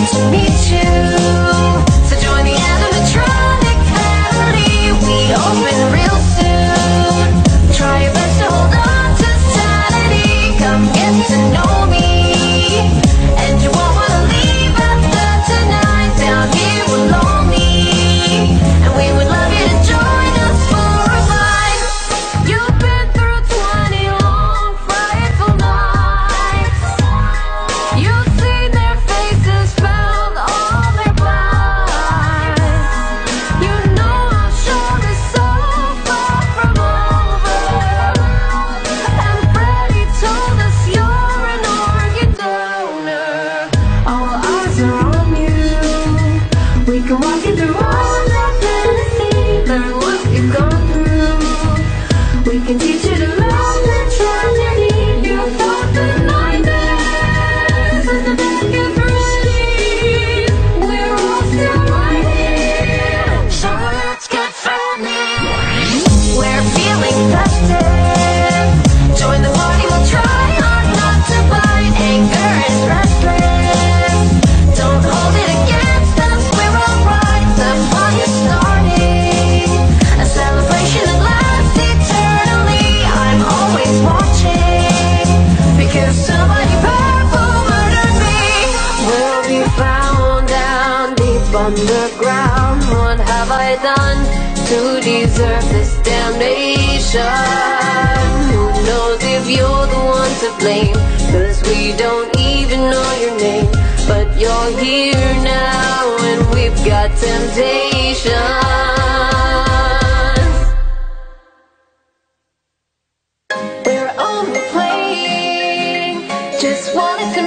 to be true. see the it gone through? We can teach you on the ground What have I done to deserve this damnation? Who knows if you're the one to blame? Cause we don't even know your name. But you're here now and we've got temptations. We're on the plane. Just wanna